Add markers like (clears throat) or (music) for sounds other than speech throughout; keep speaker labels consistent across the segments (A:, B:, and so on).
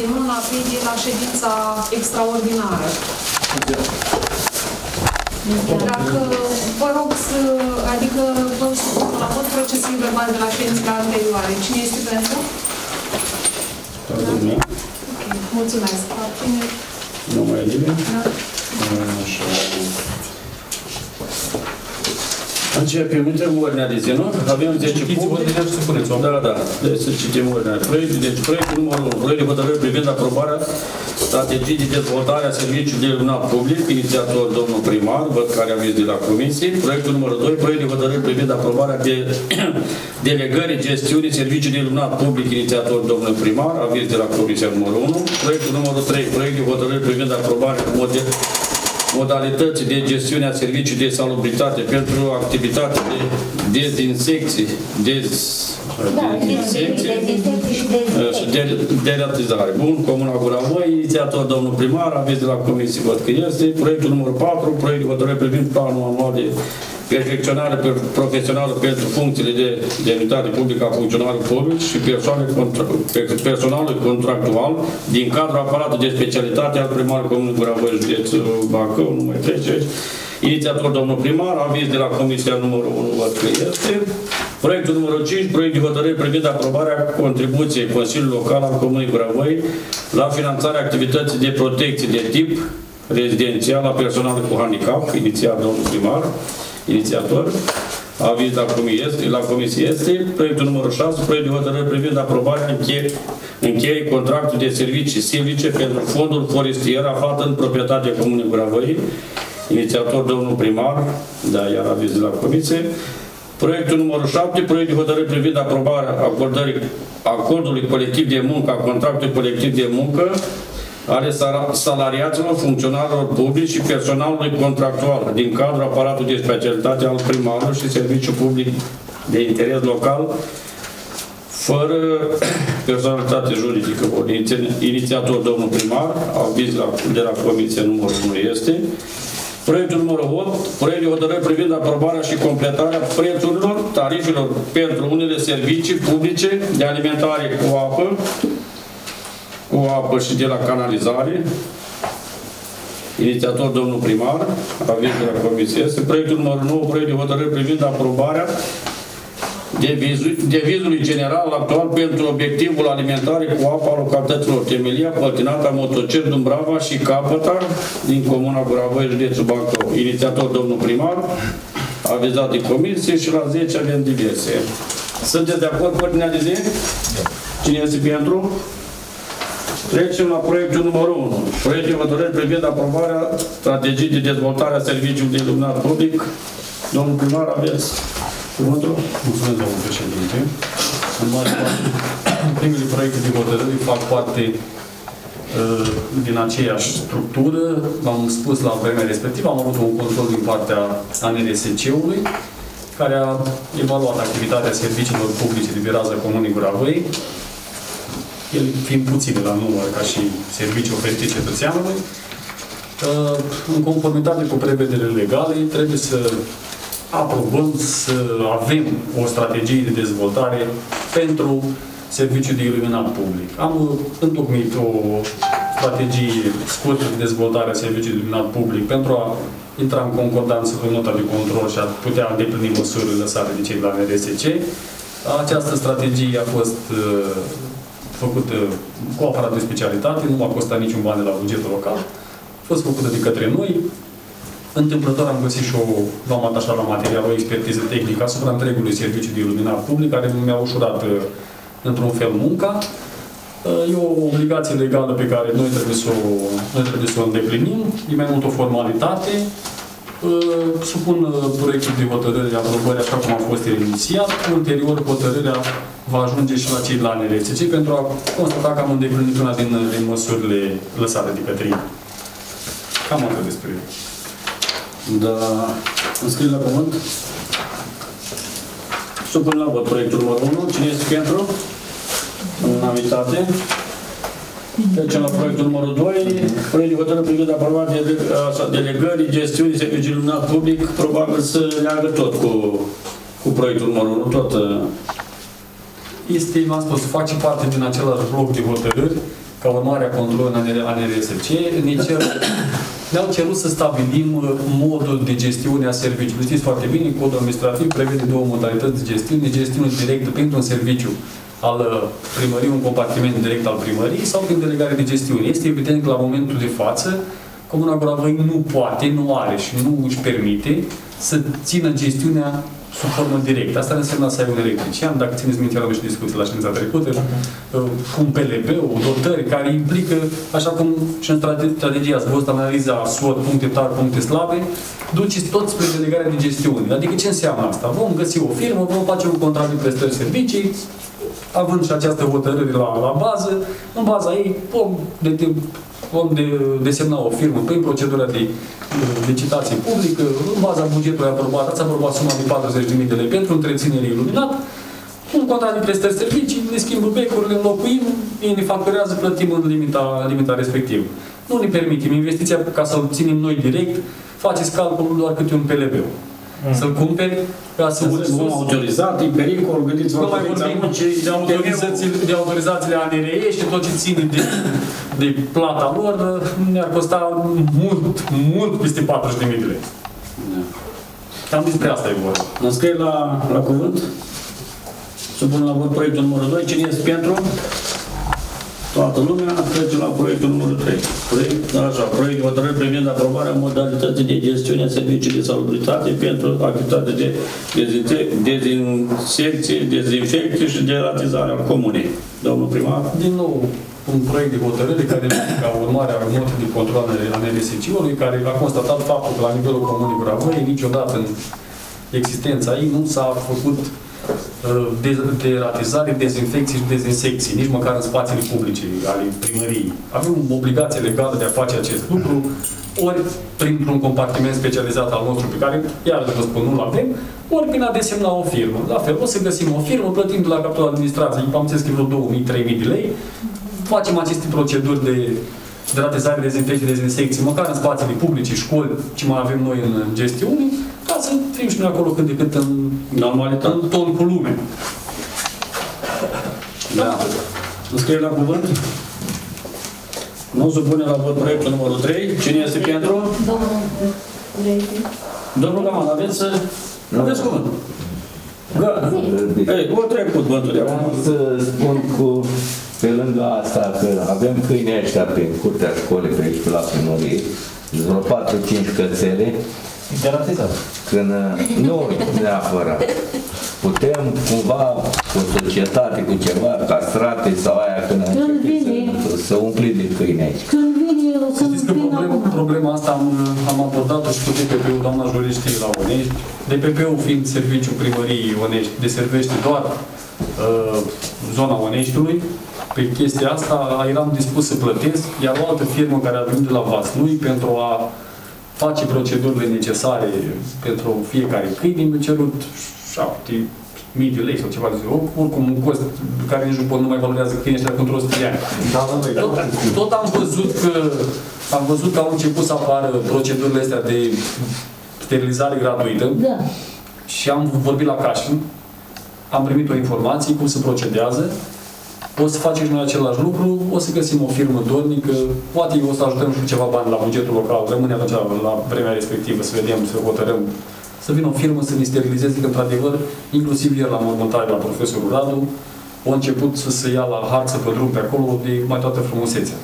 A: din luna aprilie la ședința extraordinară. Dacă vă rog să, adică vă supun la vot procesul verbal de la ședința anterioare. Cine este pentru?
B: Toată lumea?
A: Ok, mulțumesc. Abține?
B: Nu mai e nimeni?
A: Da.
B: Așa. Începem, intrăm în ordinea de zi, nu? Avem 10
C: Citiți
B: puncte.
C: ordinea și supuneți-o.
B: Da, da, da. Deci să citim ordinea. Proiect, deci proiectul numărul 1. Proiect de hotărâre privind aprobarea strategiei de dezvoltare a serviciului de luminat public, inițiator domnul primar, văd care aviz de la comisie. Proiectul numărul 2. Proiect de hotărâre privind aprobarea de (clears throat) delegării gestiunii serviciului de luminat public, inițiator domnul primar, aviz de la comisia numărul 1. Proiectul numărul 3. Proiect de hotărâre privind aprobarea model modalități de gestiune a serviciului de salubritate pentru activitate de dezinsecție, dez, dezinsecție și de, deratizare. Bun, Comuna Gura Voi, inițiator domnul primar, aveți de la comisie, văd că este. Proiectul numărul 4, proiect de hotărâre privind planul anual de perfecționare pe- profesională pentru funcțiile de demnitate publică a funcționarului public și persoane contra, pe- personalul contractual din cadrul aparatului de specialitate al primarului Comunului Gura Voi, județul Bacău, nu mai trece aici. Inițiator domnul primar, aviz de la comisia numărul 1, văd că este. Proiectul numărul 5, proiect de hotărâre privind aprobarea contribuției Consiliului Local al Comunei Gravoi la finanțarea activității de protecție de tip rezidențial a personalului cu handicap, inițiat domnul primar, inițiator. Aviz la comisie este, la comisie este. Proiectul numărul 6, proiect de hotărâre privind aprobarea încheie, încheie contractul de servicii silvice pentru fondul forestier aflat în proprietatea Comunei Gravoi, inițiator domnul primar, da, iar aviz de la comisie. Proiectul numărul 7, proiect de hotărâre privind aprobarea acordării acordului colectiv de muncă, a contractului colectiv de muncă ale sara- salariaților, funcționarilor publici și personalului contractual din cadrul aparatului de specialitate al primarului și serviciu public de interes local fără (clears throat) personalitate juridică. Bun, iniția- Inițiator domnul primar, aviz la, de la comisie numărul 1 este. Proiectul numărul 8, proiect de hotărâre privind aprobarea și completarea prețurilor, tarifelor pentru unele servicii publice de alimentare cu apă, cu apă și de la canalizare. Inițiator domnul primar, aviz de la comisie este. Proiectul numărul 9, proiect de hotărâre privind aprobarea devizului, devizului general actual pentru obiectivul alimentare cu apa a localităților Temelia, Păltinata, Motocer, Dumbrava și Capăta din Comuna Guravoi, județul Bacău. Inițiator domnul primar, avizat de comisie și la 10 avem diverse. Sunteți de acord cu ordinea de zi? Cine este pentru? Trecem la proiectul numărul 1. Proiect de hotărâre privind aprobarea strategiei de dezvoltare a serviciului de iluminat public. Domnul primar, aveți cuvântul?
C: Mulțumesc, domnul președinte. În mare parte, primele proiecte de hotărâri fac parte uh, din aceeași structură. V-am spus la vremea respectivă, am avut un control din partea ANRSC-ului, care a evaluat activitatea serviciilor publice de virază Comunii Guravăi, ele fiind puține la număr ca și servicii oferite cetățeanului. Uh, În conformitate cu prevederile legale, trebuie să aprobăm să avem o strategie de dezvoltare pentru serviciul de iluminat public. Am uh, întocmit o strategie scurtă de dezvoltare a serviciului de iluminat public pentru a intra în concordanță cu nota de control și a putea îndeplini măsurile lăsate de cei de la NRSC. Această strategie a fost uh, făcută cu aparat de specialitate, nu a costat niciun ban de la bugetul local. A fost făcută de către noi, Întâmplător am găsit și o, v-am atașat la material, o expertiză tehnică asupra întregului serviciu de iluminat public, care mi-a ușurat uh, într-un fel munca. Uh, E o obligație legală pe care noi trebuie să o, noi trebuie să o îndeplinim, e mai mult o formalitate. Uh, Supun uh, proiectul de hotărâre de aprobări așa cum a fost el inițiat. Ulterior, hotărârea va ajunge și la cei de la NRSC pentru a constata că am îndeplinit una din, din măsurile lăsate de către ei. Cam atât despre el.
B: Da. Înscris la cuvânt? Supun la vot proiectul numărul 1. Cine este pentru? Unanimitate. Trecem la proiectul numărul 2. Proiect de hotărâre privind aprobarea de, așa, delegării gestiunii serviciului luminat public. Probabil să leagă tot cu cu proiectul numărul 1, tot uh,
C: Este, v-am spus, face parte din același bloc de hotărâri, ca urmare a controlului ANRSC, ne cer, ne-au cerut să stabilim uh, modul de gestiune a serviciului. Știți foarte bine, codul administrativ prevede două modalități de gestiune, gestiune directă printr-un serviciu al uh, primăriei, un compartiment direct al primăriei sau prin delegare de gestiune. Este evident că la momentul de față, Comuna Goravăi nu poate, nu are și nu își permite să țină gestiunea sub formă directă. Asta înseamnă să ai un electrician, dacă țineți minte, am și discuții la ședința trecută, uh, un PLP, o dotări care implică, așa cum și în strate- strategia ați văzut analiza SWOT, puncte tari, puncte slabe, duceți tot spre delegarea de gestiune. Adică ce înseamnă asta? Vom găsi o firmă, vom face un contract de prestări servicii, având și această hotărâre la, la bază, în baza ei vom, de, de, vom de, desemna o firmă prin procedura de uh, licitație publică, în baza bugetului aprobat, ați aprobat suma de 40.000 de lei pentru întreținere iluminat, un contract de prestări servicii, ne schimbă becurile, înlocuim, ei ne facturează, plătim în limita, limita respectivă. Nu ne permitem investiția ca să-l ținem noi direct, faceți calculul doar câte un PLB. Să-l cumperi ca să
B: Vom autorizat, în pericol, gândiți-vă
C: nu mai vorbim de, autorizațiile, de autorizațiile ANRE și tot ce ține de, de plata lor, ne-ar costa mult, mult peste 40.000 de lei. Cam despre asta e vorba.
B: Mă scrie la, la cuvânt. Supun la vot proiectul numărul 2. Cine este pentru? Toată lumea trece la proiectul numărul 3. Proiect, așa, proiect de hotărâre privind aprobarea modalității de gestiune a serviciului de salubritate pentru activitatea de dezinse- dezinsecție, dezinfecție și de ratizare al comunei. Domnul primar?
C: Din nou, un proiect de hotărâre care vine ca urmare a notei de control al NRSC-ului, care a constatat faptul că la nivelul comunii Gravăi, niciodată în existența ei nu s-a făcut uh, de, de ratizare, dezinfecție și dezinsecție, nici măcar în spațiile publice ale primăriei. Avem obligație legală de a face acest lucru, ori printr-un compartiment specializat al nostru, pe care, iar vă spun, nu-l avem, ori prin a desemna o firmă. La fel, o să găsim o firmă, plătim de la capitolul administrației, am înțeles că e vreo 2000-3000 de lei, facem aceste proceduri de, de ratizare, dezinfecție, dezinsecție, măcar în spațiile publice, școli, ce mai avem noi în gestiune, ca să fim și noi acolo cât de cât în,
B: Normalitate.
C: în ton cu lume.
B: Da. Mă scrie la cuvânt? Nu supune la vot proiectul numărul 3. Cine este pentru?
D: Domnul vrei?
B: Domnul Gaman, aveți, aveți cuvânt. Gata. Ei, o trecut bături
E: Vreau
B: acum.
E: să spun cu, pe lângă asta, că avem câini ăștia pe curtea școlii, pe aici, pe la primărie, vreo 4-5 cățele,
F: Garantizat.
E: când nu neapărat, putem cumva cu societate, cu ceva, castrate sau aia când am
D: Când
E: început
D: vine.
E: să, să umpli de câini aici.
D: Când vine el o să-mi
C: Știți că
D: vină
C: problema,
D: acum.
C: problema asta am, am abordat-o și cu DPP-ul, doamna juriștii la Onești. DPP-ul fiind serviciul primăriei Onești, deservește doar uh, zona Oneștiului. Pe chestia asta eram dispus să plătesc, iar o altă firmă care a venit de la Vaslui pentru a face procedurile necesare pentru fiecare câine, mi-a cerut 7 mii de lei sau ceva de zi. Oricum un cost care nici nu pot, nu mai valorează câinii ăștia pentru 100 de ani.
F: Da, da, da.
C: Tot, tot am văzut că am văzut că au început să apară procedurile astea de sterilizare gratuită
D: Da.
C: și am vorbit la Cașin, am primit o informație cum se procedează, o să facem și noi același lucru, o să găsim o firmă dornică, poate o să ajutăm și cu ceva bani la bugetul local, rămâne atunci la vremea respectivă să vedem, să hotărâm, să vină o firmă să ne sterilizeze, că într-adevăr, inclusiv ieri la mormântare la profesorul Radu, au început să se ia la harță pe drum pe acolo de mai toată frumusețea.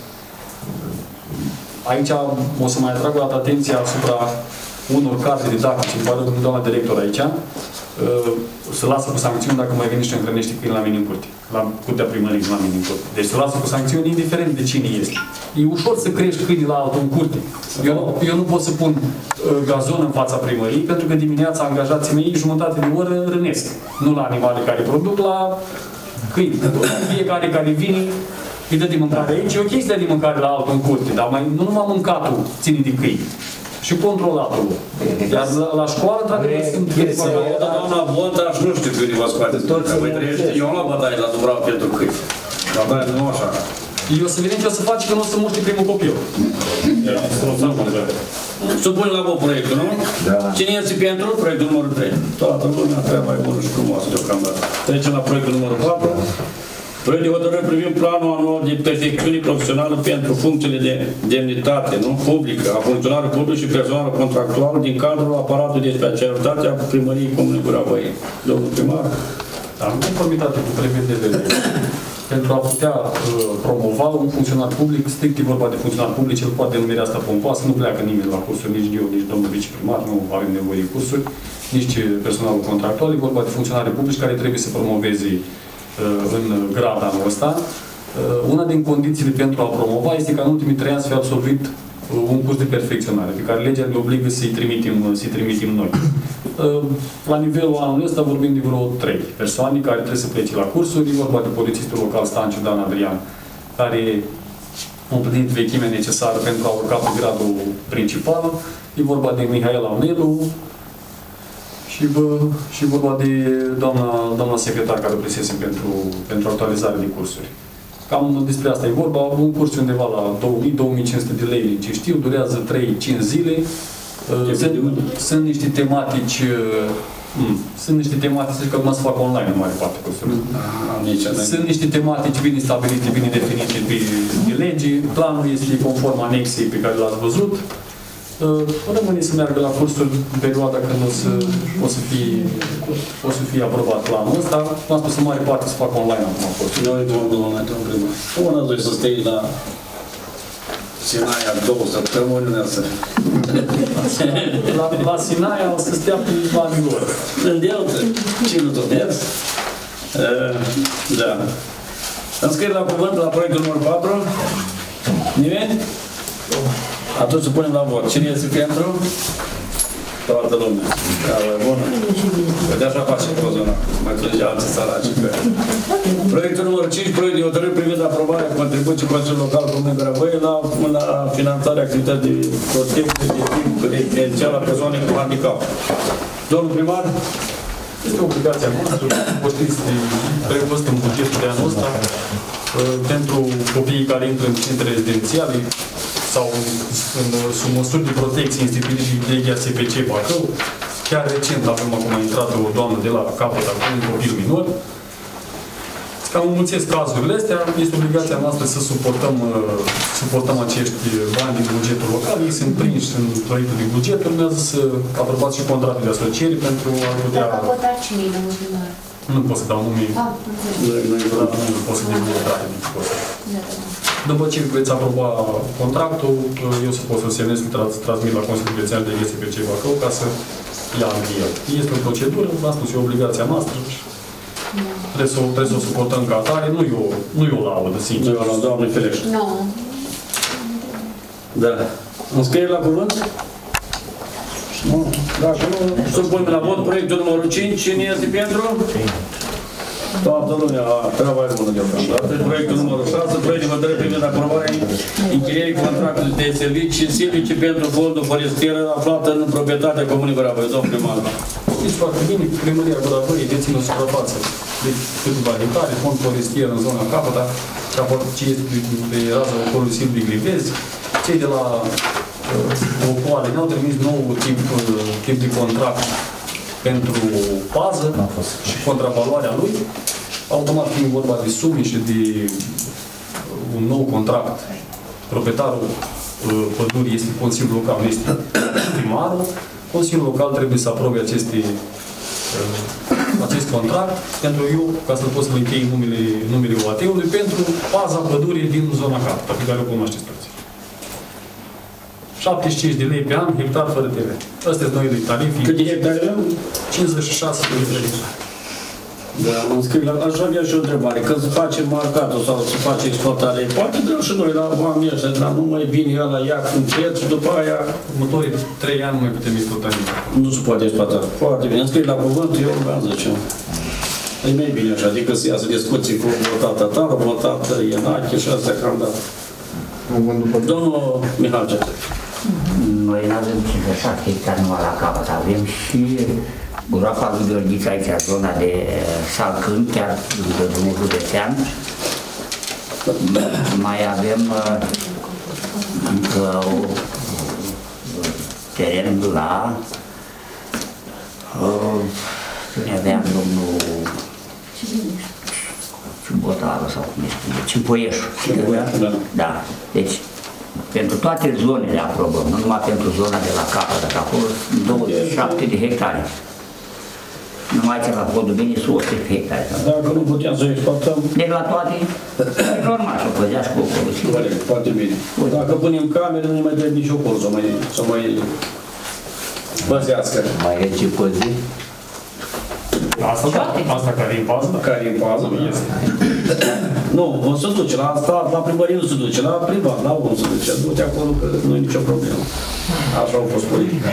C: Aici o să mai atrag o dată atenția asupra unor cadre didactice, îmi pare rău, doamna director aici, uh, să lasă cu sancțiuni dacă mai vine și întâlnește câini la mine în curte, la curtea primării, la mine în curte. Deci să lasă cu sancțiuni indiferent de cine este. E ușor să crești câinii la altul în curte. Eu, nu- eu nu pot să pun uh, gazon în fața primării, pentru că dimineața angajații mei jumătate de oră rânesc. Nu la animale care produc, la câini. Fiecare care vine îi dă de mâncare aici. E o chestie de mâncare la altul în curte, dar mai, nu numai mâncatul ține de câini. Și controlatul. Iar la, la școală, într-adevăr, sunt
E: Chestia
C: câțiva-
E: e-
B: Dar doamna Bonta și nu știu câine vă scoateți.
E: Toți
B: Că voi
E: sunt
B: trăiește,
E: înțelegi.
B: eu am luat bătaie la Dubrava pentru câini. Bătaie nu așa.
C: Eu să vedem ce o să faci când o să muști primul copil.
B: Supun la vot proiectul, nu?
E: Da.
B: Cine este pentru proiectul numărul 3? Toată lumea, treaba e bună și frumoasă deocamdată. Trecem la proiectul numărul 4. Proiect de hotărâre privind planul anual de perfecțiune profesională pentru funcțiile de demnitate nu? publică a funcționarului public și personal contractual din cadrul aparatului de specialitate a primăriei Comunei Gura Băi. Domnul primar?
C: Dar în conformitate cu prevederile (clears throat) pentru a putea uh, promova un funcționar public, strict e vorba de funcționar public, el poate denumire asta pompoasă, nu pleacă nimeni la cursuri, nici eu, nici domnul viceprimar, nu avem nevoie de cursuri, nici personalul contractual, e vorba de funcționari publici care trebuie să promoveze uh, în grada ăsta. Uh, una din condițiile pentru a promova este ca în ultimii trei ani să fie absolvit uh, un curs de perfecționare, pe care legea ne obligă să-i trimitem, să trimitem noi. Uh, La nivelul anului ăsta vorbim de vreo trei persoane care trebuie să plece la cursuri. E vorba de polițistul local Stanciu Dan Adrian, care a împlinit vechimea necesară pentru a urca pe gradul principal. E vorba de Mihaela Onelu și, bă, și vorba de doamna, doamna secretar care plesese pentru, pentru actualizare de cursuri. Cam despre asta e vorba. Un curs undeva la 2000-2500 de lei, ce știu, durează 3-5 zile. Uh, Sunt, sunt niște tematici uh, mm, sunt niște tematici că mă să fac online în mare parte cursurile.
B: Nici
C: Sunt niște tematici bine stabilite, bine definite pe, pe lege. Planul este conform anexei pe care l-ați văzut. Uh, Rămâne să meargă la cursuri în perioada când o să, o să, fie, o să fie aprobat planul ăsta. V-am spus în mare parte să fac online acum cursuri.
B: Noi, domnul, noi, domnul primar. Cum mă doi să stai la Sinaia două săptămâni în asta? (laughs)
C: La, la Sinaia o să stea pe banii lor.
B: În delta. Cine tot mers? Uh, Da. Înscrie la cuvânt la proiectul numărul 4? Nimeni? Atunci să punem la vot. Cine este pentru? Toată lumea. Treaba e bună. Păi de așa face cozona. Mai plângea alții săraci. că- Proiectul numărul 5, proiect de hotărâre privind aprobarea contribuției Consiliului Local Comunei Grăbăi la, la finanțarea activității de protecție de timp rezidențial a persoanei cu handicap. Domnul primar?
C: Este obligația noastră, vă știți, de prevăzut în bugetul de anul ăsta, uh, pentru copiii care intră în centre rezidențiale sau în, sub măsuri de protecție instituite de legea SPC Bacău. Chiar recent avem acum intrat o doamnă de la capăt acum, un copil minor. Cam înmulțesc cazurile astea, este obligația noastră să suportăm, uh, suportăm acești bani din bugetul local, ei sunt prinși în proiectul de buget, urmează să aprobați și contractul de asociere pentru a putea...
D: Dacă a votat cine de ultimar?
C: Nu pot să dau nume,
D: Ah, înțeleg.
C: nu pot să dau nume de costă.
D: Da, da, da.
C: După ce veți aproba contractul, eu să pot să semnez și tra- transmit la Consiliul Județean de SPC Bacău ca să ia în el. Este o procedură, v-am spus, e obligația noastră și trebuie să, o- trebuie să o suportăm ca atare. Nu e o, nu e o laudă, sincer.
B: Nu, la doamne ferește.
D: Nu.
B: Da. Înscriere la cuvânt? Nu. Dacă nu, supunem la vot proiectul numărul 5. Cine este pentru? Toată lumea, treaba e bună deocamdată. Proiectul numărul 6, proiect de hotărâre privind aprobarea încheierii contractului de servicii silvice pentru fondul forestier aflat în proprietatea Comunei Brabăi. Domnul primar.
C: Știți foarte bine, primăria Gurabăi deține o suprafață de câteva hectare, fond forestier în zona capăta, capăt ce este pe, pe raza ocolului Silvic Livezi. Cei de la uh, Ocoale ne-au trimis nou tip, uh, tip de contract pentru pază și contravaloarea lui. Automat fiind vorba de sume și de uh, un nou contract, proprietarul uh, pădurii este Consiliul Local, nu este primarul. Consiliul Local trebuie să aprobe aceste, uh, acest contract pentru eu, ca să pot să-l închei numele, numele UAT-ului, pentru paza pădurii din zona capta, pe care o cunoașteți toți. 75 de lei pe an, hectar fără TV. Astea sunt noile tarife.
B: Câte hectare avem?
C: 56 de lei.
B: Da, mă înscriu la... Aș avea și o întrebare. Când se face marcatul sau se face exploatare, poate dăm și noi la oamenii ăștia, dar nu mai vine el la ea cu preț și după aia
C: Următorii 3 ani nu mai putem exploata nimic.
B: nu se poate exploata. Foarte bine. Înscrie la cuvânt, eu vreau să zicem. E mai bine așa, adică să iasă discuții cu votat tatar, votat Ienache și astea cam da. Domnul Mihalce.
G: Noi nu avem 57 hectare numai la capăt, avem și groapa lui Gheorghiță aici, zona de uh, Salcân, chiar lângă drumul județean. Mai avem uh, încă o teren la uh, ne aveam domnul Ciubotaru sau cum este, Cimpoieșu.
B: Cimpoieșu, da.
G: Da. Deci, pentru toate zonele aprobăm, nu numai pentru zona de la capăt, că acolo sunt 27 de hectare. Numai ce la podul bine sunt 100 de hectare.
B: Dacă nu putem să exploatăm,
G: Deci la toate, e normal să o păzească acolo.
B: corect, foarte bine. Dacă punem camere, nu ne mai trebuie nici ocol să mai, să mai păzească.
E: Mai e ce păzi?
C: Asta, da, asta care e în pază, da.
B: Care e în fază,
C: Este.
B: Nu, o să duce, la stat, la primărie nu se duce, la privat, la om se duce. Du-te acolo că nu e nicio problemă. Așa a fost politica.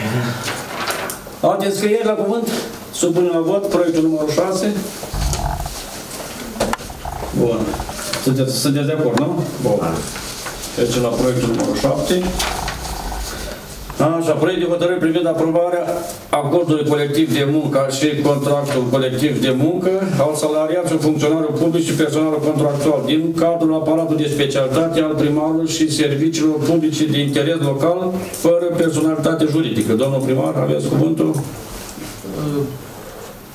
B: Alte înscrieri la cuvânt? Supunem la vot proiectul numărul 6. Bun. Sunteți, sunteți de acord, nu? Bun. Trecem la proiectul numărul 7. Așa, proiect de hotărâre privind aprobarea acordului colectiv de muncă și contractul colectiv de muncă al salariaților funcționarilor publici și personalul contractual din cadrul aparatului de specialitate al primarului și serviciilor publice de interes local, fără personalitate juridică. Domnul primar, aveți cuvântul?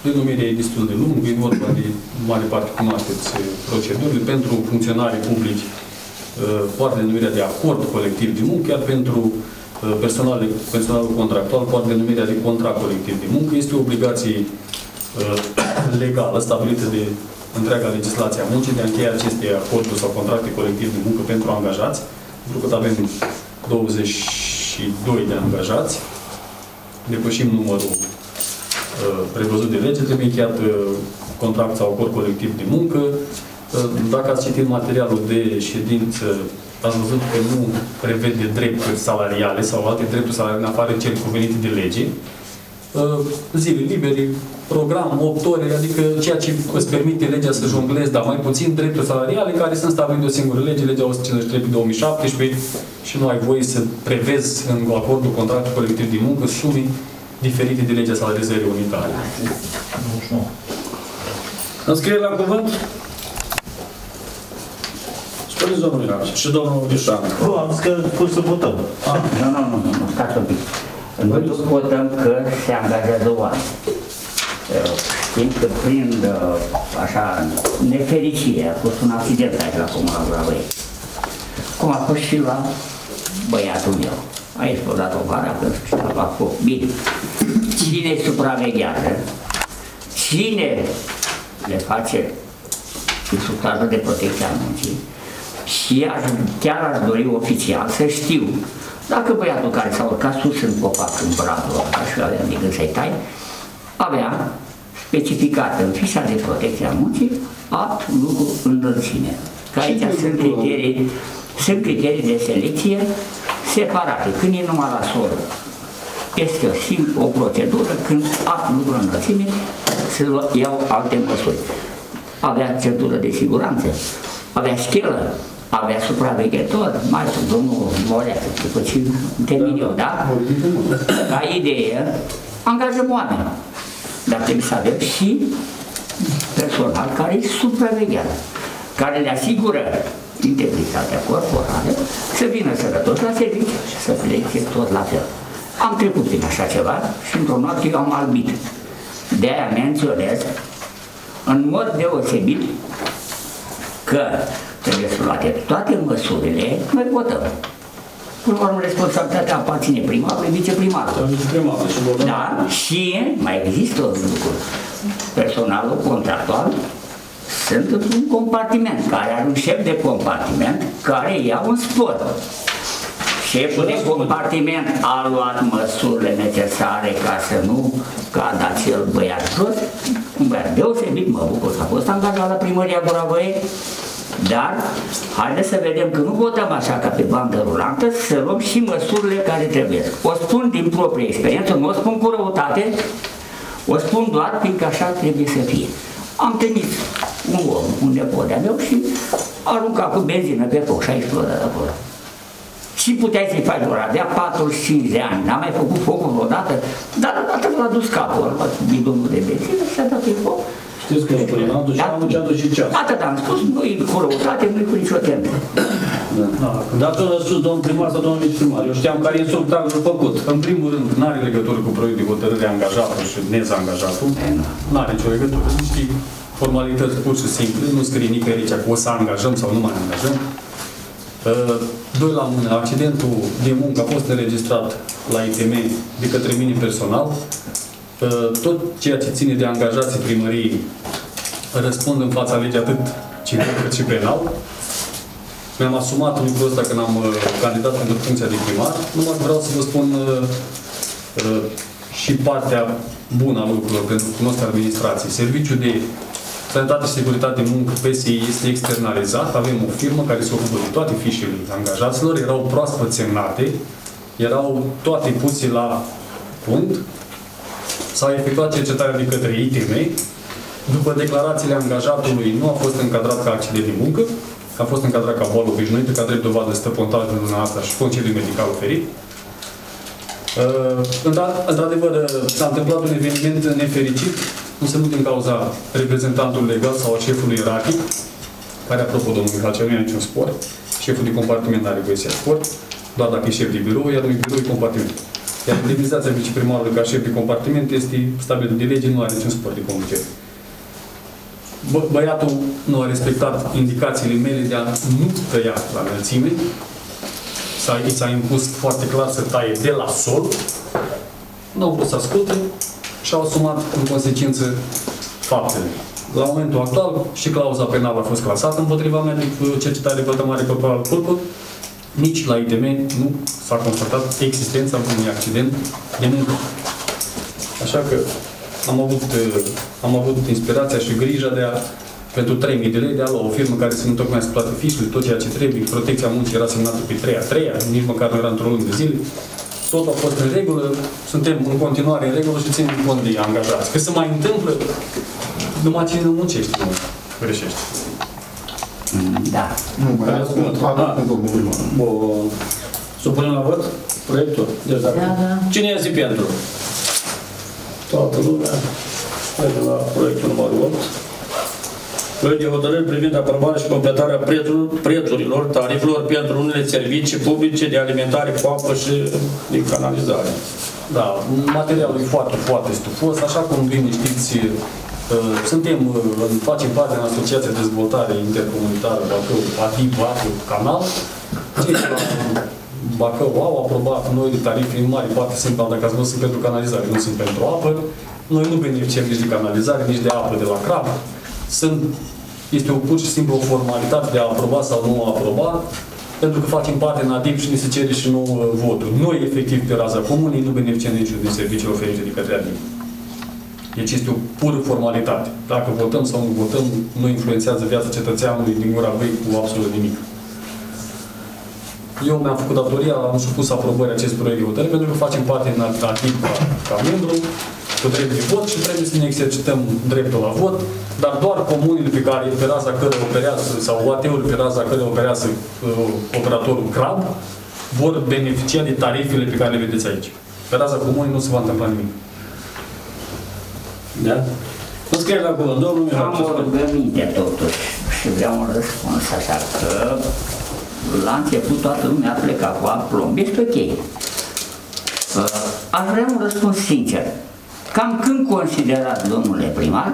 C: Denumirea e destul de lungă, e vorba de în mare parte cunoașteți uh, procedurile. Pentru funcționarii publici uh, poate denumirea de acord colectiv de muncă, iar pentru uh, personal, personalul contractual poate denumirea de contract colectiv de muncă. Este o obligație legală stabilită de întreaga legislație a muncii de a încheia aceste acorduri sau contracte colectiv de muncă pentru angajați. Pentru că avem 22 de angajați, depășim numărul uh, prevăzut de lege, trebuie încheiat uh, contract sau acord colectiv de muncă. Uh, Dacă ați citit materialul de ședință, ați văzut că nu prevede drepturi salariale sau alte drepturi salariale în afară cele cuvenite de lege. Uh, Zile libere, program, 8 ore, adică ceea ce îți permite legea să jonglezi, dar mai puțin drepturi salariale care sunt stabilite de o singură lege, legea 153 pe 2017 și nu ai voie să prevezi în acordul contractului colectiv de muncă sume diferite de legea salarizării unitare.
B: Înscriere la cuvânt? Spuneți domnul Miraș și domnul Vișan.
F: Nu, am zis că pur să votăm.
G: Nu, nu, nu, nu, nu, stați un pic. Noi nu votăm că se angajează oameni. Uh, Știm că prin uh, așa nefericire a fost un accident aici la Comuna Bravăi. Cum a fost și la băiatul meu. A explodat o vară, a fost și a luat foc. Bine. Cine supraveghează? Cine le face instructajul de protecție a muncii? Și aș, chiar aș dori oficial să știu dacă băiatul care s-a urcat sus în copac în bradul ăsta și avea de gând să-i tai, avea specificat în fișa de protecție a muncii apt lucru înălțime. Că aici sunt criterii, sunt criterii de selecție separate. Când e numai la sol, este o, sim- o procedură, când apt lucru înălțime, se lua- iau alte măsuri. Avea centură de siguranță, avea schelă, avea supraveghetor, mai sunt domnul Morea, după ce termin eu, da? Ca idee, angajăm oameni. Dar trebuie să avem și personal care îi supraveghează, care le asigură integritatea corporală, să vină sănătos la serviciu și să plece tot la fel. Am trecut prin așa ceva și într-o noapte eu am albit. De-aia menționez în mod deosebit că trebuie să luate toate măsurile, noi votăm. Până la urmă, responsabilitatea aparține primarului, viceprimarului.
B: Viceprimarul și Bogdan.
G: Da, și mai există un lucru. Personalul contractual sunt într-un compartiment, care are un șef de compartiment care ia un spor. Șeful de compartiment a luat măsurile necesare ca să nu cadă acel băiat jos, un băiat deosebit, mă bucur că a fost angajat la primăria Boravăie, dar haideți să vedem că nu votăm așa ca pe bandă rulantă, să luăm și măsurile care trebuie. O spun din proprie experiență, nu o spun cu răutate, o spun doar fiindcă așa trebuie să fie. Am trimis un om, un nepot de-a meu și a aruncat cu benzină pe foc și a explodat acolo. Și puteai să-i faci ora, avea 45 de ani, n-a mai făcut focul vreodată, dar odată l-a dus capul, a luat bidonul de benzină și a dat pe foc și
B: Știți cum spunem, anul și anul, ceasul și ceasul.
G: Atât am spus, nu-i cu răutate, nu-i cu nicio temă.
B: Da. Dar tu răspuns, domnul primar sau domnul viceprimar. Eu știam care e instructajul făcut.
C: În primul rând, nu are legătură cu proiectul de hotărâre angajatul și dezangajatul. Nu are nicio legătură. Sunt niște formalități pur și simple. Nu scrie nicăieri aici că o să angajăm sau nu mai angajăm. Uh, Doi la mână, accidentul de muncă a fost înregistrat la ITM de către mine personal. Uh, Tot ceea ce ține de angajații primăriei răspund în fața legii atât civil cât și penal. Mi-am asumat lucrul ăsta când am uh, candidat pentru funcția de primar. Numai vreau să vă spun uh, uh, și partea bună a lucrurilor, pentru că cunosc administrații. Serviciul de Sănătate și Securitate de Muncă, PSI, este externalizat. Avem o firmă care se ocupă de toate fișele angajaților. Erau proaspăt semnate, erau toate puse la punct. S-a efectuat cercetarea de către ITM. După declarațiile angajatului, nu a fost încadrat ca accident de muncă, a fost încadrat ca boală obișnuită, ca drept dovadă stă pontajul în luna asta și concediu medical oferit. Uh, într- Într-adevăr, uh, s-a întâmplat un eveniment nefericit, însă nu din cauza reprezentantului legal sau a șefului ierarhic, care, apropo, domnul Mihai, nu e niciun spor. Șeful de compartiment are voie să ia spor, doar dacă e șef de birou, iar lui birou e compartiment. Iar indemnizația viceprimarului ca șef de compartiment este stabilită de lege, nu are niciun spor de conducere. Bă, băiatul nu a respectat indicațiile mele de a nu tăia la înălțime. S-a, i s-a impus foarte clar să taie de la sol. Nu au vrut să asculte și au asumat în consecință faptele. La momentul actual și clauza penală a fost clasată împotriva mea de cercetare de mare corporal culpă. Nici la ITM nu s-a constatat existența unui accident de muncă. Așa că am avut, uh, am avut inspirația și grija de a, pentru 3.000 de lei, de a lua o firmă care să întocmească toate fișele, tot ceea ce trebuie. Protecția muncii era semnată pe 3 a 3 nici măcar nu era într-o lună de zile. Totul a fost în regulă, suntem în continuare în regulă și ținem cont de angajați. Că se mai întâmplă, numai cine nu muncește, nu greșește.
G: Mm, Da.
H: Nu, mai
B: Care
H: ascult.
B: spun?
H: Habar
B: Ah.
H: cu domnul primar.
B: Bun. Supunem la vot proiectul? Deci, dacă-
D: Da, da.
B: Cine este pentru? Toată lumea. Mergem la proiectul numărul 8. Proiect de hotărâri privind aprobarea și completarea prețul- prețurilor, tarifelor pentru unele servicii publice de alimentare cu apă și de canalizare.
C: Da, materialul e foarte, foarte stufos, așa cum bine știți, uh, suntem, uh, facem parte din Asociația de Dezvoltare Intercomunitară Bacău, ATIP, Bacău, Canal. Cei de la Bacău au aprobat noi de tarife în mare parte sunt, dacă ați văzut, sunt pentru canalizare, nu sunt pentru apă. Noi nu beneficiem nici de canalizare, nici de apă de la crab. Sunt, este o pur și simplu o formalitate de a aproba sau nu a aproba, pentru că facem parte în ADIP și ni se cere și nouă votul. Noi, efectiv, pe raza comunei, nu beneficiem niciun din serviciile oferite de către ADIP. Deci este o pură formalitate. Dacă votăm sau nu votăm, nu influențează viața cetățeanului din gura băi cu absolut nimic. Eu mi-am făcut datoria, am supus aprobării acest proiect de hotărâre pentru că facem parte din ATIP ca, ca membru, cu drept de vot și trebuie să ne exercităm dreptul la vot, dar doar comunile pe care, pe raza care operează, sau OAT-uri pe raza care operează uh, operatorul CRAB, vor beneficia de tarifele pe care le vedeți aici. Pe raza comunii nu se va întâmpla nimic.
B: Da? Nu scrie la cuvânt, domnul Mihai.
G: Am o rugăminte totuși și vreau un răspuns așa că la început toată lumea a plecat cu aplomb. Este ok. Uh, Aș vrea un răspuns sincer. Cam când considerați, domnule primar,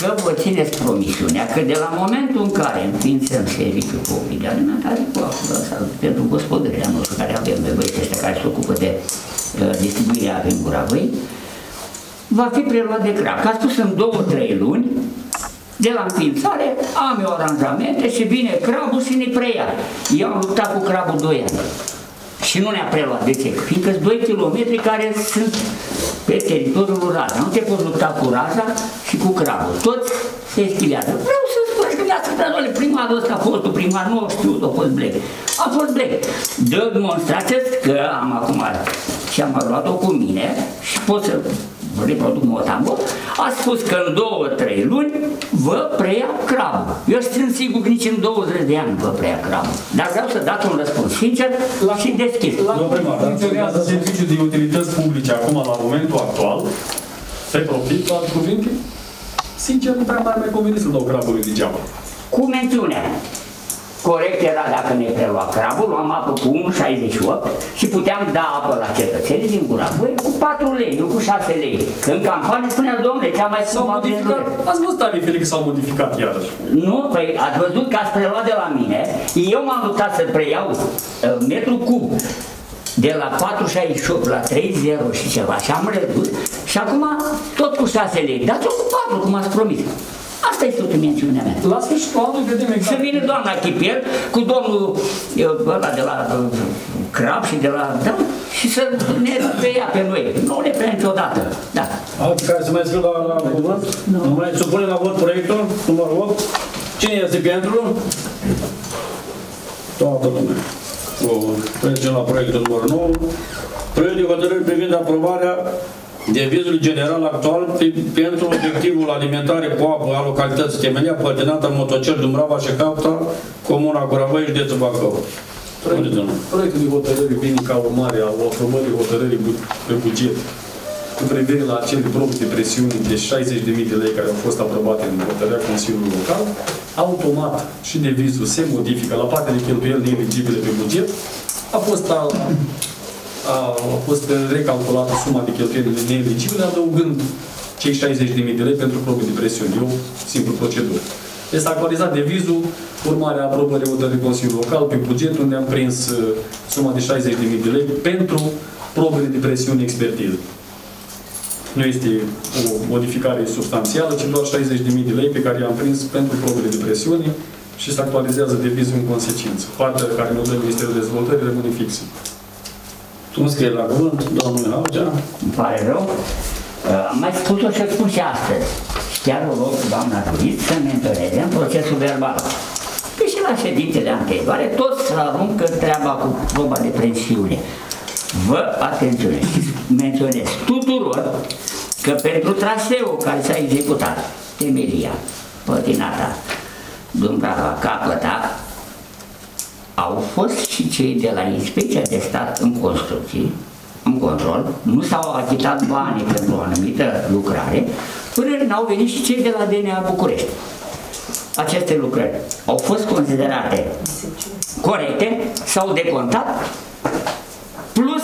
G: că vă țineți promisiunea că de la momentul în care înființăm serviciul public de alimentare cu apă sau pentru gospodăria noastră care avem de băieți ăștia care se ocupă de uh, distribuirea în gura văi, va fi preluat de crab. Ca spus în două, trei luni, de la înființare, am eu aranjamente și vine crabul și ne preia. Eu am luptat cu crabul 2 ani. Și nu ne-a preluat. De ce? Fiindcă sunt 2 km care sunt pe teritoriul raza. Nu te poți lupta cu raza și cu crabul. Toți se eschivează. Vreau să spun că viața ta, doamne, primarul ăsta a fost primar, nu a știut, a fost blec. A fost blec. Dă demonstrație că am acum și am luat-o cu mine și pot să reproduc motambo, a spus că în două, trei luni vă preia crabul. Eu sunt sigur că nici în 20 de ani vă preia crabul. Dar vreau să dați un răspuns sincer și deschis.
B: Domnul primar, dar
C: Funcționează serviciul de utilități publice acum, la momentul actual, pe profit, la alte cuvinte, sincer, nu prea mai mai convenit să dau crabul lui degeaba.
G: Cu mențiunea. Corect era dacă ne prelua crabul, luam apă cu 1,68 și puteam da apă la cetățenii din gura Băi, cu 4 lei, nu cu 6 lei. Că în campanie spunea, domnule, cea mai
C: S-au
G: scumpă
C: modificat,
G: vânzare."
C: ați văzut tarifele că s-au modificat iarăși.
G: Nu, păi ați văzut că ați preluat de la mine, eu m-am luptat să preiau uh, metru cub de la 4,68 la 3,0 și ceva și am redus și acum tot cu 6 lei, dați-o cu 4, cum ați promis. Asta este tot mențiunea mea.
C: La sfârșitul anului vedem
G: Să
C: exact.
G: vină doamna Chipier cu domnul uh, ăla de la uh, Crab și de la... Da, și să ne preia pe noi. Nu ne preia niciodată. Da.
B: Alții care se mai scriu la, la cuvânt? Nu mai supune la vot proiectul, numărul 8. Cine este pentru? Toată lumea. Bun. Trecem la proiectul numărul 9. Proiect de hotărâri privind aprobarea devizului general actual pe- pentru obiectivul alimentare cu apă a localității Temelia, pătinată Motocel Dumbrava și Capta, Comuna Curavăi, județul Bacău. Spuneți, domnule.
C: Proiectul de hotărâri vine ca urmare a aprobării hotărârii bu- pe buget cu privire la acele probe de presiune de 60.000 de lei care au fost aprobate în hotărârea Consiliului Local, automat și devizul se modifică la partea de cheltuieli neeligibile pe buget, a fost, a, a, a fost recalculată suma de cheltuieli neeligibile, adăugând cei 60.000 de lei pentru probe de presiune. E o simplă procedură. Este actualizat devizul, urmarea aprobării hotărârii Consiliului Local pe buget, unde am prins uh, suma de 60.000 de lei pentru probele de presiune expertiză. Nu este o modificare substanțială, ci doar 60.000 de lei pe care i-am prins pentru probele de presiune și se actualizează devizul în consecință. Partea care ne dă Ministerul Dezvoltării rămâne fixă.
B: Tu îmi scrie la cuvânt, domnul Haugea.
G: Îmi pare rău. Uh, Am mai spus-o și spun și astăzi. Și chiar o rog pe doamna jurit să mentoreze în procesul verbal. Că și la ședințele anterioare toți se aruncă treaba cu proba de presiune. Vă atenționez și menționez tuturor că pentru traseul care s-a executat, temelia, pătinata, Dumbrava, capăta, au fost și cei de la Inspecția de Stat în construcții, în control, nu s-au achitat banii pentru o anumită lucrare, până n-au venit și cei de la DNA București. Aceste lucrări au fost considerate corecte, s-au decontat, plus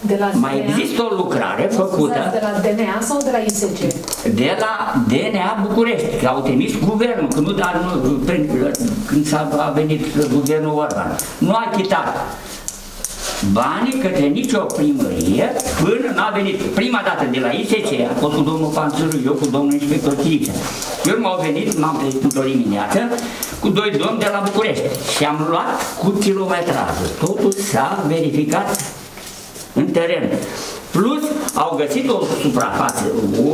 A: De la
G: mai
A: DNA?
G: există o lucrare făcută
A: De la DNA sau de la ISG?
G: de la DNA București, că au trimis guvernul, că nu, dar nu, prin, când s-a a venit guvernul Orban, nu a achitat banii către nicio primărie până n-a venit prima dată de la ISC, a fost cu domnul Panțuru, eu cu domnul inspector Chiriță. Eu m-au venit, m-am trezit într-o dimineață cu doi domni de la București și am luat cu kilometrajul. Totul s-a verificat în teren. Plus au găsit o suprafață, o,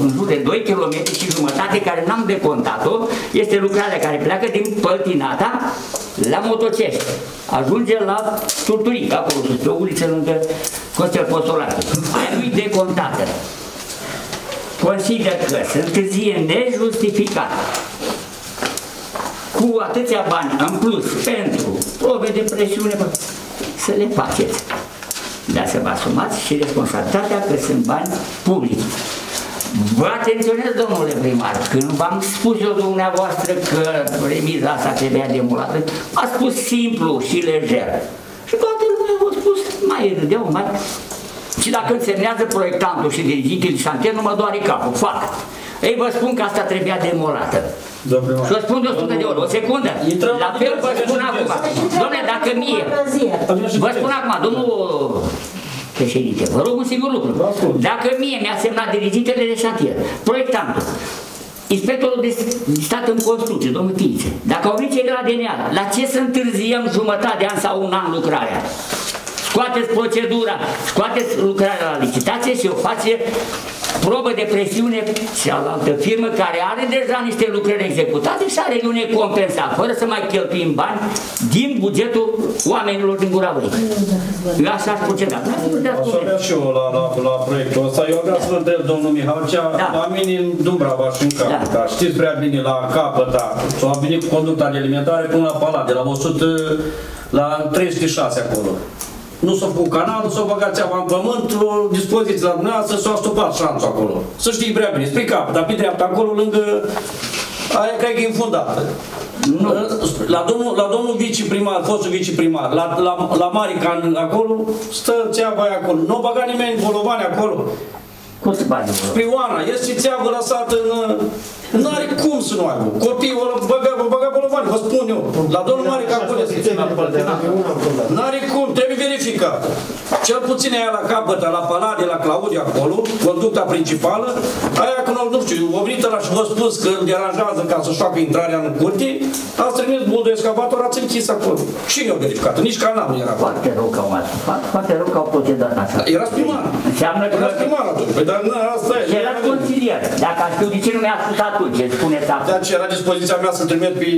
G: în jur de 2 km și jumătate care n-am decontat-o, este lucrarea care pleacă din Păltinata la Motocești. Ajunge la Turturic, acolo sus, pe o uliță lângă Costel Postolache. Aia nu-i decontată. Consider că se întârzie nejustificat cu atâția bani în plus pentru probe de presiune, bă, să le faceți. Dar să vă asumați și responsabilitatea că sunt bani publici. Vă atenționez, domnule primar, când v-am spus eu dumneavoastră că remiza asta trebuia demolată, a spus simplu și lejer. Și toată lumea a spus, mai râdeau, mai... Și dacă însemnează proiectantul și dirigitul de șantier, nu mă doare capul, fac. Ei, vă spun că asta trebuia demolată.
B: Domnul primar.
G: Și o spun de 100 de ori, o secundă.
B: Intrăm
G: La
B: în
G: fel vă
B: diverse
G: spun
B: județe.
G: acum. Dom'le, dacă mie, vă spun acum, domnul președinte, vă rog un singur lucru.
B: Vă ascult.
G: Dacă mie mi-a semnat dirigintele de șantier, proiectantul, inspectorul de stat în construcție, domnul Tiițe, dacă au venit cei de la DNA, la ce să întârziem jumătate de an sau un an lucrarea? Scoateți procedura, scoateți lucrarea la licitație și o face probă de presiune cealaltă firmă care are deja niște lucrări executate și are une compensa, fără să mai cheltuim bani din bugetul oamenilor din Gura Văi. Eu așa aș proceda. Vreau să vă dați
B: Aș
G: cuvânt.
B: avea și eu la, la, la proiectul ăsta. Eu vreau să întreb domnul Mihalcea,
G: Da.
B: la mine în Dumbrava și în Capăta.
G: Da.
B: Știți prea bine, la Capăta, s-a venit cu conducta de alimentare până la Palat, de la 100 la 306 acolo. Nu s-a făcut canal, nu s-a băgat țeava în pământ, o dispoziție la dumneavoastră, s-a stupat șanțul acolo. Să știi prea bine, spre cap, dar pe dreapta acolo, lângă, aia cred că e infundată.
G: Nu.
B: La domnul, la domnul viceprimar, fostul viceprimar, la, la, la Marican acolo, stă țeava aia acolo. Nu a băgat nimeni bolovani acolo.
G: Cum se bage vreo?
B: Prioana, este țeavă lăsată în... Nu are cum să nu aibă. Copiii ăla băga, băga bolovani, vă spun eu. La domnul Marican acolo este. N-are cum, trebuie verificat. Cel puțin aia la capăt, la Palade, la Claudia acolo, conducta principală, aia când au, nu știu, ovenit la și vă spus că îl deranjează ca să-și facă intrarea în curte, ați trimis bulul de excavator, ați închis acolo. Cine a verificat? Nici canal nu era acolo.
G: Foarte rău că au mai făcut, foarte rău că au procedat așa.
B: Era primar.
G: Înseamnă că...
B: Era primar atunci. Păi dar nu, asta e.
G: Era consilier. Dacă aș știu de ce nu mi-a spus atunci, ce spuneți
B: De
G: acum.
B: aceea era dispoziția mea să trimit pe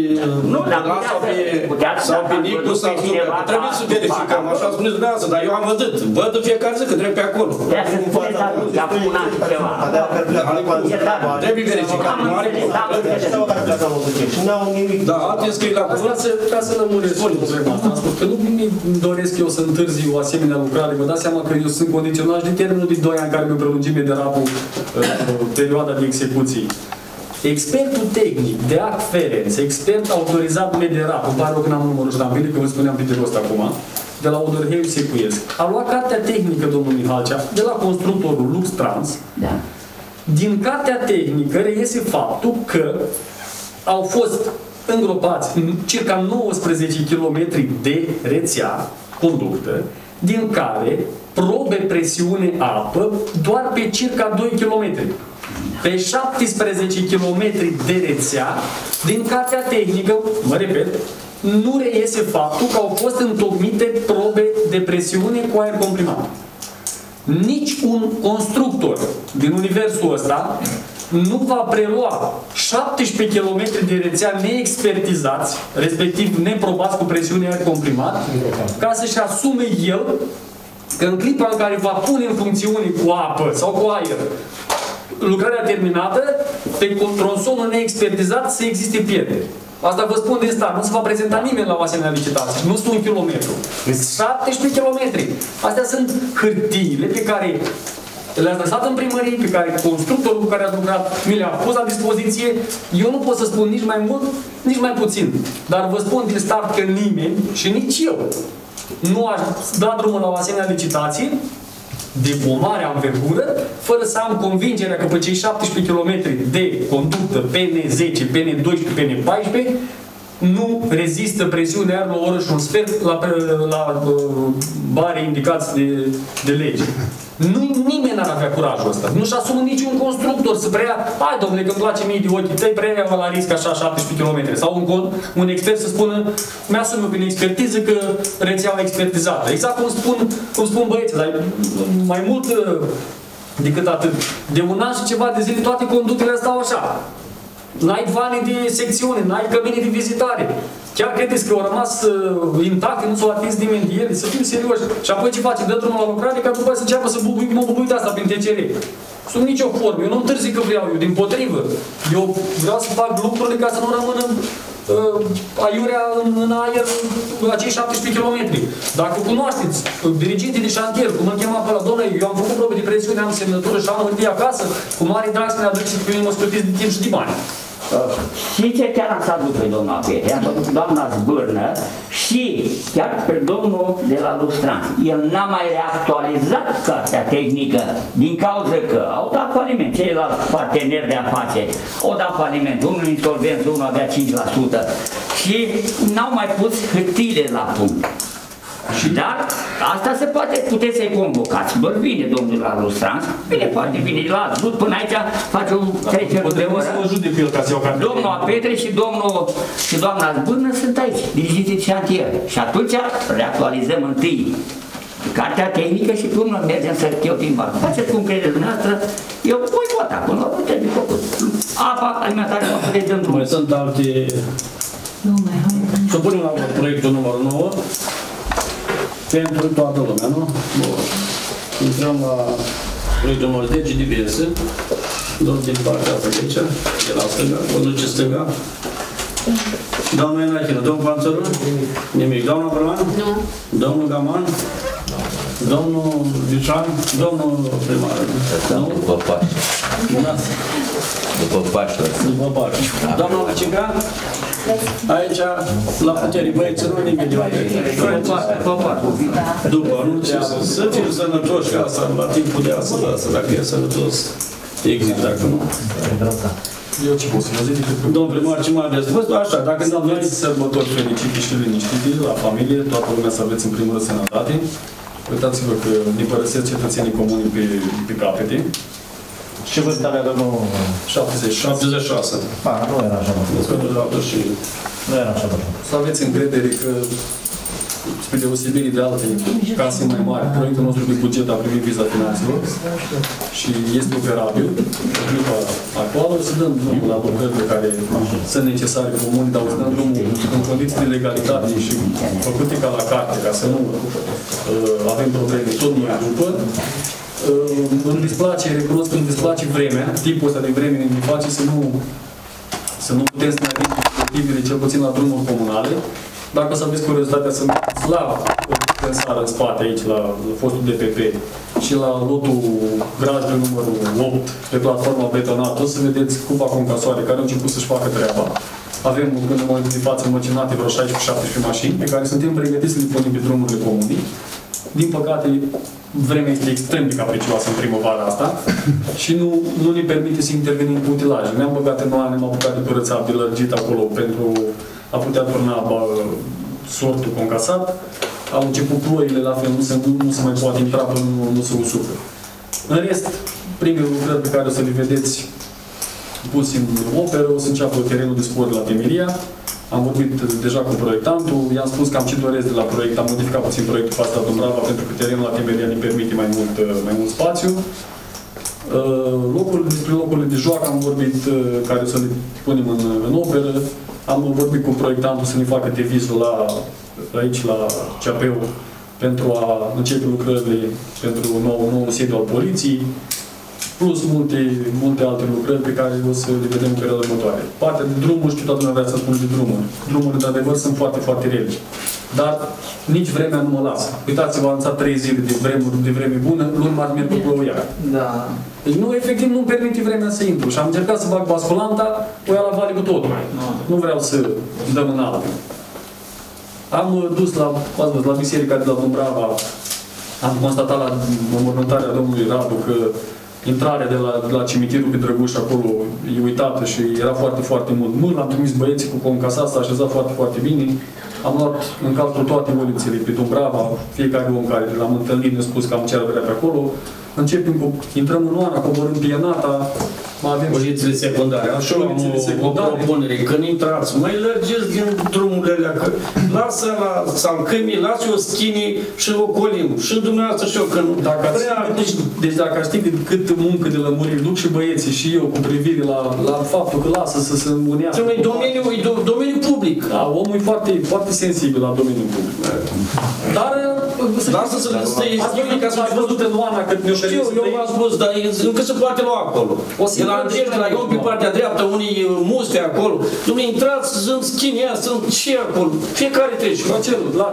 G: Nu, dar
B: la
G: putea
B: sau pe,
G: să- putea să-
B: sau pe
G: dacă
B: Nicu
G: văzut
B: sau
G: pe
B: Super.
G: cineva,
B: Trebuie să
G: da,
B: verificăm,
G: da,
B: așa spuneți dumneavoastră, dar eu am văzut. Văd în fiecare zi că trebuie pe acolo.
G: Trebuia să spuneți atunci, acum un an și ceva.
B: Trebuie verificat. Nu are cum.
F: Și n-au nimic.
B: Da, alte scrii la
C: Asta
B: cuvânt.
C: să, ca să lămuresc problema asta, am spus că nu mi doresc eu să întârzi o asemenea lucrare. Vă dați seama că eu sunt condiționat și de termenul de 2 ani care mi-a prelungit mederapul uh, perioada de execuții. Expertul tehnic de act Ferenc, expert autorizat Mederap, îmi pare rău că n-am numărul și n-am venit, că vă spuneam pe de rost acum, de la Odorheiu Secuiesc. A luat cartea tehnică, domnul Mihalcea, de la constructorul Lux Trans,
G: Da.
C: din cartea tehnică reiese faptul că au fost îngropați în circa 19 km de rețea conductă, din care probe presiune apă doar pe circa 2 km. Pe 17 km de rețea, din cartea tehnică, mă repet, nu reiese faptul că au fost întocmite probe de presiune cu aer comprimat. Nici un constructor din universul ăsta nu va prelua 17 km de rețea neexpertizați, respectiv neprobați cu presiune aer comprimat, ca să-și asume el că în clipa în care va pune în funcțiune cu apă sau cu aer lucrarea terminată, pe tronsonul neexpertizat să existe pierderi. Asta vă spun din start, nu se va prezenta nimeni la o asemenea licitație. Nu sunt un kilometru. Sunt 17 kilometri. Astea sunt hârtiile pe care le-ați lăsat în primărie, pe care constructorul cu care ați lucrat mi le-a pus la dispoziție. Eu nu pot să spun nici mai mult, nici mai puțin. Dar vă spun din start că nimeni, și nici eu, nu aș da drumul la o asemenea licitație de o mare anvergură, fără să am convingerea că pe cei 17 km de conductă PN10, PN12, PN14 nu rezistă presiunea aer la o oră și un sfert la, la uh, bare indicați de, de lege. Nu, nimeni n-ar avea curajul ăsta. Nu-și asumă niciun constructor să preia, hai domnule, că îmi place mie de ochii tăi, preia la risc așa 17 km. Sau un, con- un expert să spună, mi-asum eu prin expertiză că rețeaua expertizată. Exact cum spun, cum spun băieții, dar mai mult uh, decât atât. De un an și ceva de zile toate conductele stau așa. N-ai vane de secțiune, n-ai cămine de vizitare. Chiar credeți că au rămas uh, intacte, nu s-au atins nimeni de ele? Să fim serioși. Și apoi ce face? Dă drumul la lucrare ca după să înceapă să bubui, mă bubui de asta prin TCR. Sub nicio formă. Eu nu întârzi că vreau, eu din potrivă. Eu vreau să fac lucrurile ca să nu rămână uh, aiurea în, în aer uh, acei 17 km. Dacă cunoașteți uh, dirigintii de șantier, cum îl chema pe la domnule, eu am făcut probe de presiune, am semnătură și am hârtie acasă, cu mare drag să ne aduc și pe mine mă scutiți de timp și de bani.
G: Și ce chiar am salut pe doamna Pete, am făcut doamna Zbârnă și chiar pe domnul de la Lustran. El n-a mai reactualizat cartea tehnică din cauza că au dat faliment. Ceilalți parteneri de afaceri au dat faliment. Unul insolvent, unul avea 5% și n-au mai pus hârtiile la punct. Dar asta se poate, puteți să-i convocați. Doar vine domnul la Lustrans, bine, poate vine la văzut până aici, face o trecere de
C: Trebuie să
G: oră.
C: mă judec pe el ca să iau cartea.
G: Domnul Petre și domnul și doamna Zbârnă sunt aici, dirigiți de șantier. Și atunci reactualizăm întâi cartea tehnică și pe urmă mergem să cheltuim bani. Faceți cum credeți dumneavoastră, eu voi vota până la urmă trebuie făcut. Apa alimentară va putea dăm drumul.
B: Mai sunt alte...
D: Nu mai am.
B: Supunem la vot proiectul numărul 9 pentru toată lumea, nu? Bun. Intrăm la proiectul numărul 10, diverse. Domnul din partea asta de aici, de la stânga, conduce stânga. Doamna Enachina, domnul Panțăru? Nimic. Doamna Brălan?
D: Nu.
B: Domnul Gaman? Domnul Vicean, domnul primar.
E: Asta
B: Nu?
E: după Paște.
B: Da.
E: După Paște.
B: După Paște. Doamna Lucica, aici, la putere, băieți, nu nimic de După, nu ce să, să fim sănătoși ca asta, la timpul de asta, asta, dacă e sănătos, există, dacă nu.
C: Eu ce pot să vă zic decât că
B: Domnul primar, ce mai aveți? Vă așa, dacă
C: Să
B: nu
C: aveți
B: aveți,
C: sărbători fericite și liniștite la familie, toată lumea să aveți în primul rând sănătate. Uitați-vă că ne părăsesc cetățenii comuni pe, pe capete.
F: Ce vârstă avea domnul?
C: 76.
B: 76.
F: A, nu era așa mult.
B: Pentru la și
F: Nu era așa mult.
C: Să aveți încredere că, spre deosebire de alte case mai mari, proiectul nostru de buget a primit viza finanțelor și este operabil. În clipa actuală o să dăm drumul la lucrările care sunt necesare comune, dar o să dăm drumul în condiții de legalitate și făcute ca la carte, ca să nu uh, avem probleme tot noi după. Uh, îmi displace, recunosc că îmi displace vremea, tipul ăsta de vreme ne face să nu să nu putem să mai avem perspectivele, cel puțin la drumuri comunale. Dacă o să aveți curiozitatea să mergeți la pensară în spate aici, la fostul DPP și la lotul grajdă numărul 8 pe platforma betonată, o să vedeți cupa concasoare care au început să-și facă treaba. Avem în momentul de față măcinate vreo 16-17 mașini pe care suntem pregătiți să le punem pe drumurile comunii. Din păcate, vremea este extrem de capricioasă în primăvara asta (laughs) și nu, nu ne permite să intervenim cu utilaje. Ne-am băgat în oane, ne-am apucat de curățat, de lărgit acolo pentru a putea turna bă, sortul concasat. Au început ploile, la fel, nu se, nu, nu se mai poate intra până nu, nu se usucă. În rest, primele lucrări pe care o să le vedeți pus în operă, o să înceapă terenul de sport la Temeria. Am vorbit deja cu proiectantul, i-am spus cam ce doresc de la proiect, am modificat puțin proiectul pe asta Dumbrava pentru că terenul la Temeria ne permite mai mult, mai mult spațiu. Uh, Locul, despre locurile de joacă am vorbit, uh, care să le punem în, în operă. Am vorbit cu proiectantul să ne facă devizul la, aici la CAP-ul pentru a începe lucrările pentru un nou, nou sediu al poliției plus multe, multe alte lucrări pe care o să le vedem în perioada următoare. Partea de drumuri, știu toată lumea vrea să spun de drumuri. Drumurile, de adevăr, sunt foarte, foarte rele. Dar nici vremea nu mă lasă. Uitați-vă, am lansat trei zile de vremuri, de vreme bună, luni mai merg cu plouă iar.
H: Da.
C: Deci nu, efectiv, nu permite vremea să intru. Și am încercat să fac basculanta, o ia la vale cu totul. Nu vreau să dăm în altă. Am uh, dus la, ați văzut, la biserica de la Dumbrava, am constatat la mormântarea domnului Radu că intrarea de la, de la cimitirul pe Drăguș acolo e uitată și era foarte, foarte mult mult. Am trimis băieții cu concasa, s-a așezat foarte, foarte bine. Am luat în calcul toate ulițele pe Dumbrava, fiecare om care l-am întâlnit ne-a spus că am ce ar vrea pe acolo. Începem cu, intrăm în Oana, coborâm Pienata, mai avem și
B: Ulițele secundare. Așa am
C: Ulițele
B: o, o
C: secundare.
B: propunere. Când intrați, mai lărgeți din drumurile alea, că lasă la salcâmii, lasă o schini și ocolim. Și dumneavoastră și eu, că nu
C: Dacă ați,
B: prea...
C: deci, deci dacă ați ști cât, cât muncă de lămuriri duc și băieții și eu cu privire la, la faptul că lasă să se unească.
B: E domeniul, e do- domeniul public.
C: Da, omul e foarte, foarte sensibil la domeniul public. Dar să
B: Lasă să le stai
C: Ați
B: schimbi
C: văzut,
B: ca să
C: ați văzut în Oana cât ne-o
B: Știu, eu v-am spus, dar e- încă se poate lua acolo.
C: O să
B: de la
C: intrăm
B: Andrei,
C: și
B: de la
C: noi.
B: eu pe partea dreaptă, unii muste acolo. Dumne, intrați, sunt schinia, sunt ce acolo. Fiecare trece.
C: Acel, la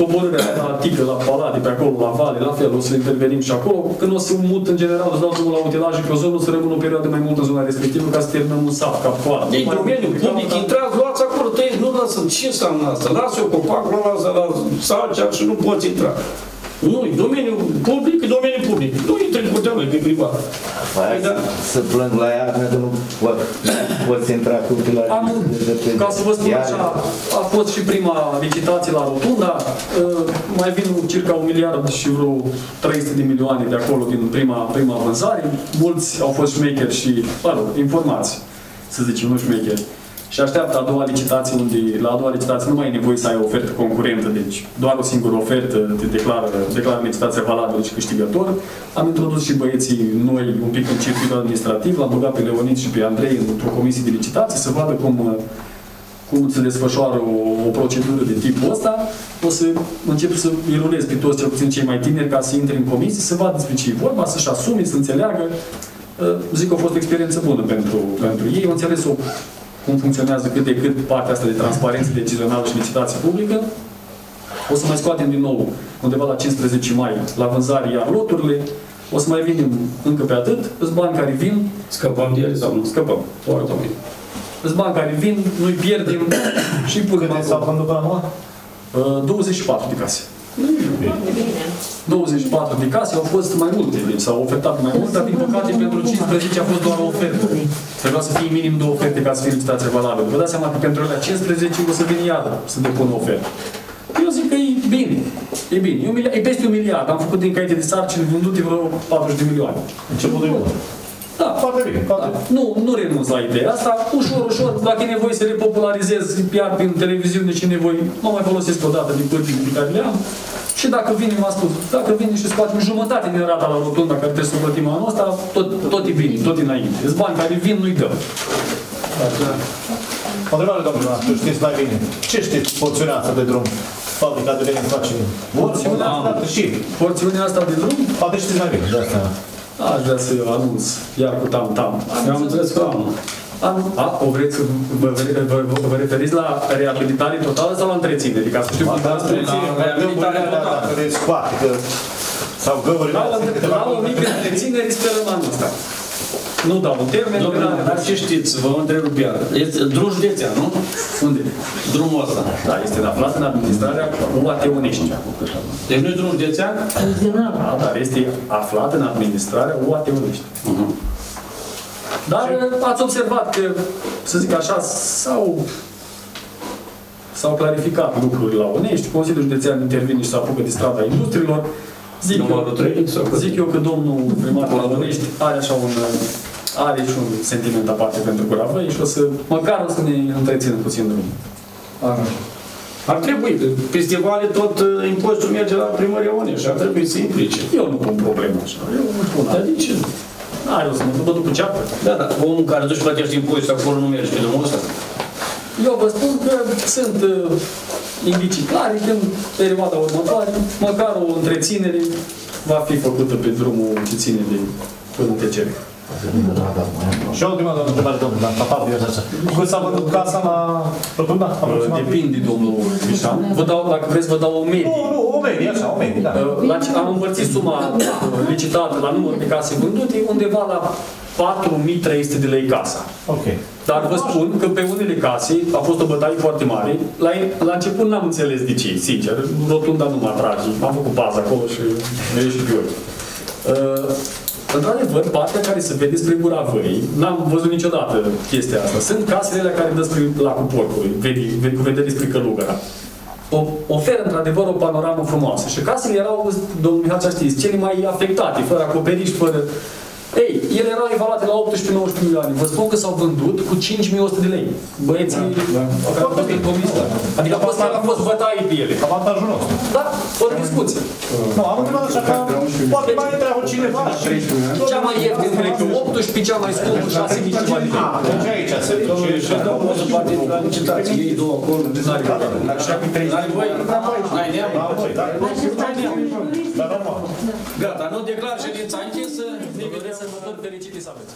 C: coborârea la Tică, la Palade, pe acolo, la Vale, la fel, o să intervenim și acolo. Când o să mut, în general, o să dau drumul la utilaje pe o zonă, o să rămân o perioadă mai mult în zona respectivă ca să terminăm un sat, ca coadă.
B: E domeniul public, intrați, luați acolo, tăieți, nu lasă, ce înseamnă asta? Lasă o copac, nu lasă la salcea și nu poți intra. Nu, e domeniul public, e domeniul public. Nu intri în curtea lui, că e privat.
E: Hai
B: Păi da.
E: să plâng la iarnă că nu pot, poți intra cu utilaje.
C: Am, ca să vă spun așa, a fost și prima licitație la Rotunda, uh, mai vin circa un miliard și vreo 300 de milioane de acolo din prima, prima vânzare. Mulți au fost șmecheri și, mă rog, informați, să zicem, nu șmecheri. Și așteaptă a doua licitație, unde la a doua licitație nu mai e nevoie să ai o ofertă concurentă, deci doar o singură ofertă te declară, declară licitația valabilă și câștigător. Am introdus și băieții noi un pic în circuitul administrativ, l-am băgat pe Leonid și pe Andrei într-o comisie de licitație să vadă cum cum se desfășoară o, o procedură de tipul ăsta, o să încep să îi rulez pe toți, cel puțin cei mai tineri, ca să intre în comisie, să vadă despre ce e vorba, să-și asume, să înțeleagă. Uh, Zic că a fost o experiență bună pentru, pentru ei. Au înțeles o, cum funcționează cât de cât partea asta de transparență decizională și licitație publică. O să mai scoatem din nou undeva la 15 mai la vânzare iar loturile. O să mai vinem încă pe atât. Sunt bani care vin,
B: Scăpăm de ele sau nu?
C: scăpăm.
B: Foarte bine.
C: Sunt bani care vin, nu-i pierdem (coughs) și punem
F: Câte s-au
C: acolo.
F: vândut până acum?
C: Uh, 24 de case. 24 de case au fost mai multe, deci s-au ofertat mai multe, dar din păcate pentru 15 a fost doar o ofertă. Trebuia să fie minim două oferte ca să fie licitație valabilă. Vă dați seama că pentru alea 15 o să vină iară să depună o ofertă. Eu zic că e bine. E bine. E, un miliard, e peste un miliard. Am făcut din caiete de sarcini vândute vreo 40 de milioane.
F: Începutul e bun.
C: Da,
F: Foarte bine, foarte bine.
C: nu, nu renunț la ideea asta. Ușor, ușor, dacă e nevoie să repopularizez iar prin televiziune și e nevoie, mă mai folosesc o dată din pârtii pe care le am. Și dacă vine, m-a spus, dacă vine și scoatem jumătate din rata la rotunda care trebuie să o plătim anul ăsta, tot, tot e bine, tot e înainte. Sunt bani care vin, nu-i dăm.
F: O întrebare, domnul noastră, știți mai bine. Ce știți porțiunea asta de drum? Fabrica de lemn face. Porțiunea asta și.
C: Porțiunea asta de drum,
F: Poate știți mai bine, de asta.
C: Aș vrea să eu anunț, iar cu tam-tam.
B: Eu am înțeles că am.
C: Am, a, o vreți să vă, vă, vă, vă referiți la reabilitare totală sau la întreținere? Ca să știu cum
B: la reabilitare totală.
F: Dacă le scoate, că sau găurile
C: La,
F: astea,
C: o-
F: câteva
C: la o mică întreținere sperăm anul ăsta. Nu dau un termen,
B: Domnule,
C: dar-
B: dar ce știți? Vă întreb iar. Este drum județean, nu?
C: unde?
B: Drumul ăsta.
C: Da, este aflat în administrarea UAT Unești.
B: Deci nu e drum județean?
C: Da, dar este aflat în administrarea UAT Unești.
B: Mhm.
C: Dar ați observat că, să zic așa, s-au s-au clarificat lucrurile la Unești, Consiliul Județean intervine și se apucă de strada industriilor. Zic
B: Numărul
C: eu,
B: trei sau cât?
C: zic eu că domnul primar de la Unești are așa un are și un sentiment aparte pentru Curavăi și o să, măcar o să ne întrețină puțin drumul.
B: Ar trebui, că festivale tot uh, impozitul merge la primăria Unii și ar trebui să implice.
C: Eu nu pun probleme așa. Eu nu pun
B: Dar de ce?
C: Da, eu să mă duc, mă duc cu ceapă.
B: Da, da, omul care duci plătește impozit acolo nu merge pe drumul ăsta.
C: Eu vă spun că sunt uh, indicii clare că în perioada următoare, măcar o întreținere va fi făcută pe drumul ce ține de până în tăcere.
F: Și o ultima doamnă întrebare, domnul, la capap, eu așa. Cât s-a vândut casa la rotunda? Aproximativ?
C: Depinde, domnul Bișan. Vă dau, dacă vreți, vă dau o medie.
F: Nu, nu, o medie, așa, o medie, da.
C: Uh, La, ce- am împărțit suma uh, licitată la număr de case vândute undeva la 4300 de lei casa.
F: Ok.
C: Dar vă spun că pe unele case a fost o bătaie foarte mare. La, la început n-am înțeles de ce, sincer. Rotunda nu mă atrage. Am făcut pază acolo și mi-a ieșit pe ochi. Uh, Într-adevăr, partea care se vede spre gura văii, n-am văzut niciodată chestia asta. Sunt casele alea care dă spre lacul porcului, vedi, vedi, cu vedere spre Călugăra. O, oferă într-adevăr o panoramă frumoasă. Și casele erau, domnul Mihai știți, cele mai afectate, fără acoperiș, fără... Ei, ele erau evaluate la 18-19 milioane. Vă spun că s-au vândut cu 5100 de lei. Băieții da, da. care au fost în comisie. Adică a fost, a fost bătaie pe ele.
F: Avantajul nostru.
C: Da, fără discuție.
F: Nu, am întrebat așa că poate mai întreabă cineva și...
C: Cea mai ieftin, cred că 18, cea mai scumpă 6 mii ceva de lei.
F: Ah, deci aici se
B: Domnule,
F: zice...
B: și dau o să poate la licitație, ei două acolo. N-ai voie? N-ai neam?
F: Dar normal.
B: Gata, nu declar ședința închisă.
C: Ne vedeți să vă tot fericit să aveți.